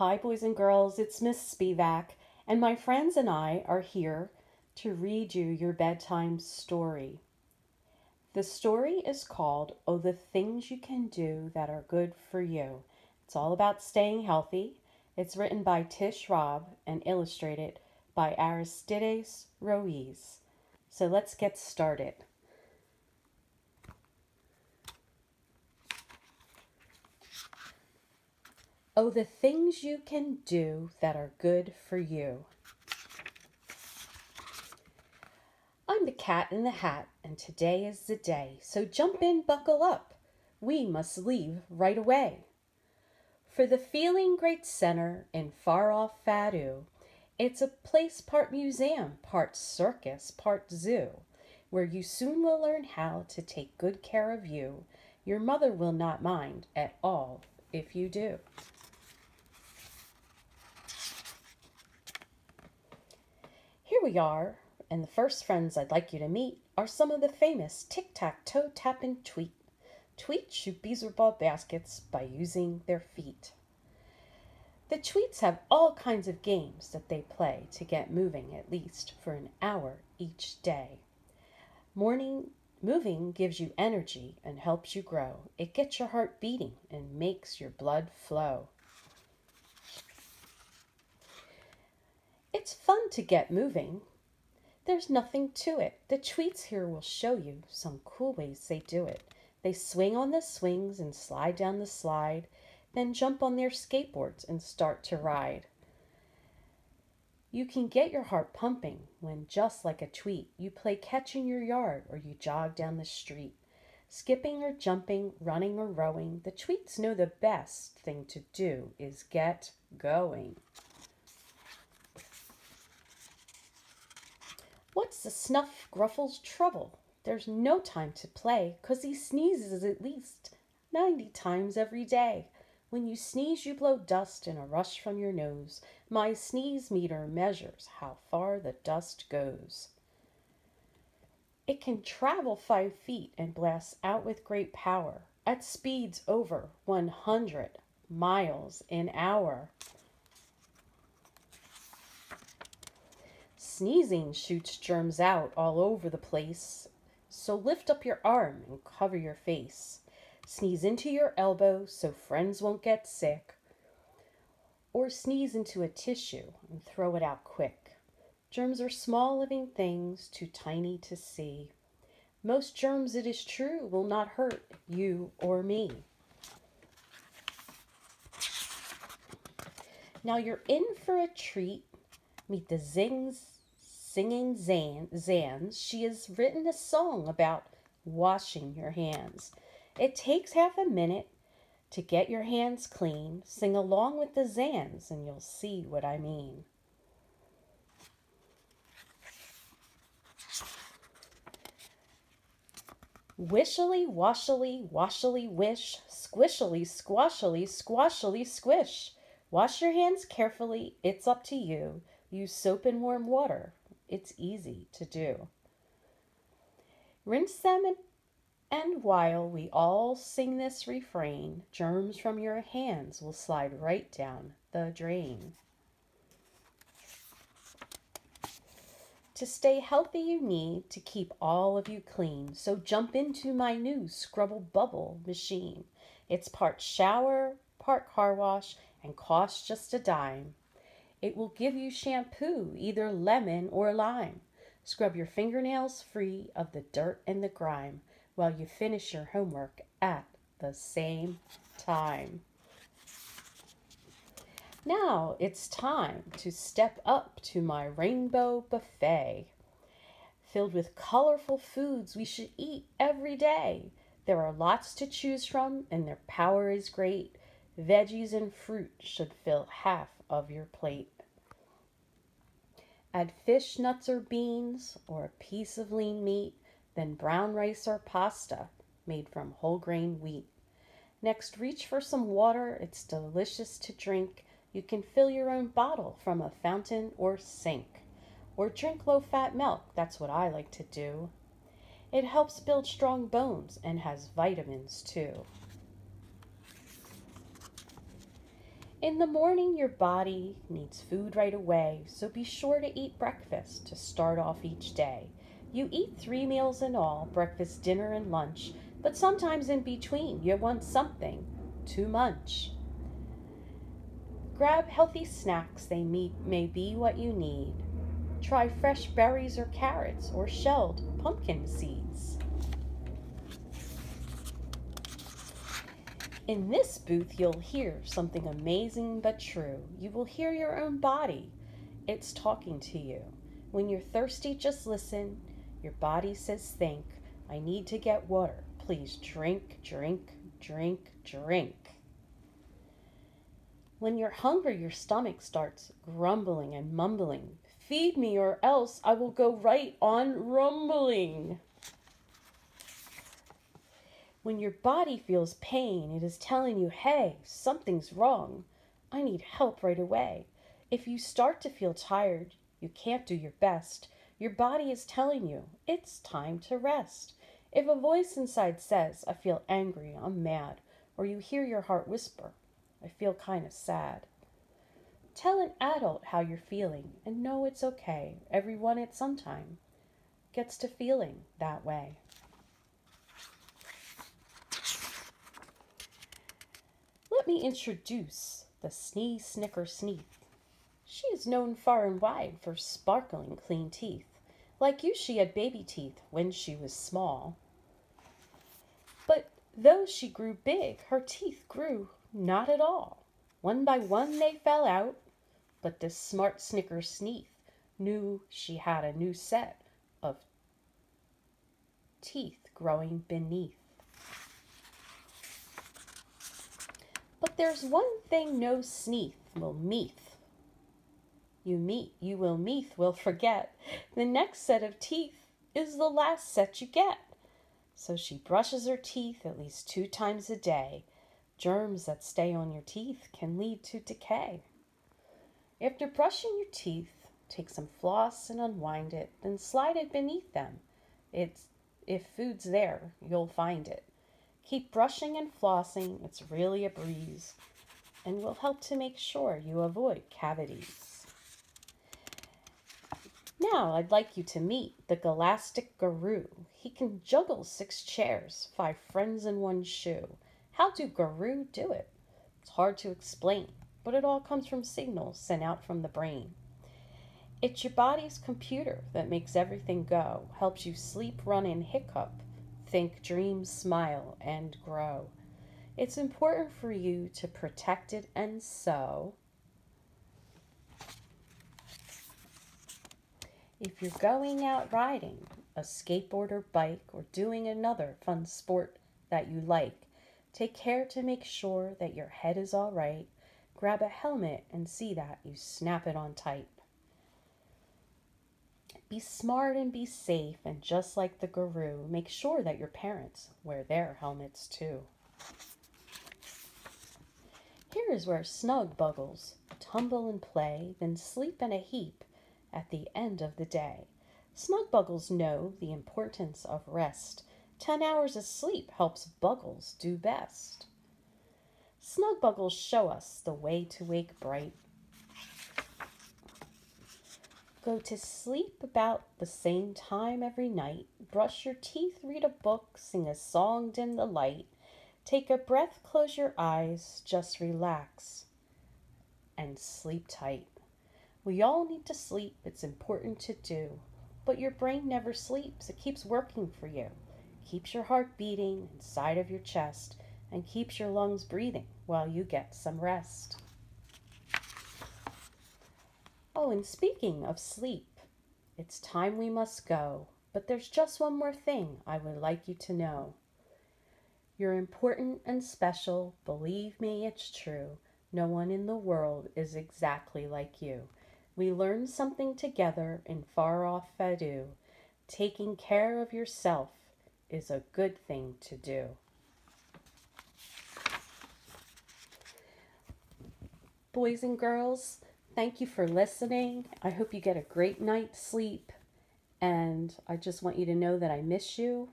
Hi, boys and girls, it's Miss Spevak, and my friends and I are here to read you your bedtime story. The story is called Oh, the Things You Can Do That Are Good for You. It's all about staying healthy. It's written by Tish Rabe and illustrated by Aristides Ruiz. So let's get started. Oh, the things you can do that are good for you. I'm the cat in the hat, and today is the day. So jump in, buckle up. We must leave right away. For the Feeling Great Center in far off Fadu, it's a place part museum, part circus, part zoo, where you soon will learn how to take good care of you. Your mother will not mind at all if you do. Here we are, and the first friends I'd like you to meet are some of the famous tic-tac-toe tapping tweet. Tweets shoot beelzebub baskets by using their feet. The tweets have all kinds of games that they play to get moving at least for an hour each day. Morning moving gives you energy and helps you grow. It gets your heart beating and makes your blood flow. It's fun to get moving. There's nothing to it. The tweets here will show you some cool ways they do it. They swing on the swings and slide down the slide, then jump on their skateboards and start to ride. You can get your heart pumping when, just like a tweet, you play catch in your yard or you jog down the street. Skipping or jumping, running or rowing, the tweets know the best thing to do is get going. What's the snuff gruffle's trouble? There's no time to play, 'cause he sneezes at least ninety times every day. When you sneeze, you blow dust in a rush from your nose. My sneeze meter measures how far the dust goes. It can travel five feet and blast out with great power at speeds over 100 miles an hour. Sneezing shoots germs out all over the place, so lift up your arm and cover your face. Sneeze into your elbow so friends won't get sick, or sneeze into a tissue and throw it out quick. Germs are small living things, too tiny to see. Most germs, it is true, will not hurt you or me. Now you're in for a treat. Meet the Zings singing Zan, Zans, she has written a song about washing your hands. It takes half a minute to get your hands clean. Sing along with the Zans and you'll see what I mean. Wishily, washily, washily, wish, squishily, squashily, squashily, squish. Wash your hands carefully, it's up to you. Use soap and warm water. It's easy to do. Rinse them and, and while we all sing this refrain, germs from your hands will slide right down the drain. To stay healthy, you need to keep all of you clean. So jump into my new Scrubble Bubble machine. It's part shower, part car wash, and costs just a dime. It will give you shampoo, either lemon or lime. Scrub your fingernails free of the dirt and the grime while you finish your homework at the same time. Now it's time to step up to my rainbow buffet. Filled with colorful foods we should eat every day. There are lots to choose from and their power is great. Veggies and fruit should fill half of your plate. Add fish, nuts, or beans, or a piece of lean meat, then brown rice or pasta made from whole grain wheat. Next, reach for some water. It's delicious to drink. You can fill your own bottle from a fountain or sink. Or drink low fat milk. That's what I like to do. It helps build strong bones and has vitamins too. In the morning, your body needs food right away, so be sure to eat breakfast to start off each day. You eat three meals in all breakfast, dinner, and lunch, but sometimes in between you want something to munch. Grab healthy snacks, they may be what you need. Try fresh berries or carrots or shelled pumpkin seeds. In this booth, you'll hear something amazing but true. You will hear your own body. It's talking to you. When you're thirsty, just listen. Your body says, Think. I need to get water. Please drink, drink, drink, drink. When you're hungry, your stomach starts grumbling and mumbling. Feed me, or else I will go right on rumbling. When your body feels pain, it is telling you, hey, something's wrong. I need help right away. If you start to feel tired, you can't do your best, your body is telling you it's time to rest. If a voice inside says, I feel angry, I'm mad, or you hear your heart whisper, I feel kind of sad. Tell an adult how you're feeling and know it's okay. Everyone at some time gets to feeling that way. Me introduce the Snee Snicker Sneath. She is known far and wide for sparkling clean teeth. Like you, she had baby teeth when she was small. But though she grew big, her teeth grew not at all. One by one they fell out, but this smart Snicker Sneath knew she had a new set of teeth growing beneath. There's one thing no sneath will meet. You meet, you will meet, will forget. The next set of teeth is the last set you get. So she brushes her teeth at least two times a day. Germs that stay on your teeth can lead to decay. After brushing your teeth, take some floss and unwind it, then slide it beneath them. It's if food's there, you'll find it. Keep brushing and flossing, it's really a breeze, and will help to make sure you avoid cavities. Now I'd like you to meet the Galactic Guru. He can juggle six chairs, five friends in one shoe. How do Guru do it? It's hard to explain, but it all comes from signals sent out from the brain. It's your body's computer that makes everything go, helps you sleep, run, and hiccup, think, dream, smile, and grow. It's important for you to protect it and so. If you're going out riding, a skateboard or bike, or doing another fun sport that you like, take care to make sure that your head is all right. Grab a helmet and see that you snap it on tight. Be smart and be safe, and just like the guru, make sure that your parents wear their helmets too. Here is where snug buggles tumble and play, then sleep in a heap at the end of the day. Snug buggles know the importance of rest. Ten hours of sleep helps buggles do best. Snug buggles show us the way to wake bright Go to sleep about the same time every night. Brush your teeth, read a book, sing a song, dim the light. Take a breath, close your eyes, just relax and sleep tight. We all need to sleep, it's important to do. But your brain never sleeps, it keeps working for you. Keeps your heart beating inside of your chest and keeps your lungs breathing while you get some rest. Oh, and speaking of sleep, it's time we must go. But there's just one more thing I would like you to know. You're important and special, believe me, it's true. No one in the world is exactly like you. We learned something together in far off Fadu. Taking care of yourself is a good thing to do. Boys and girls, Thank you for listening. I hope you get a great night's sleep. And I just want you to know that I miss you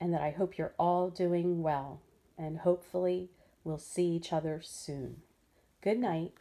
and that I hope you're all doing well. And hopefully, we'll see each other soon. Good night.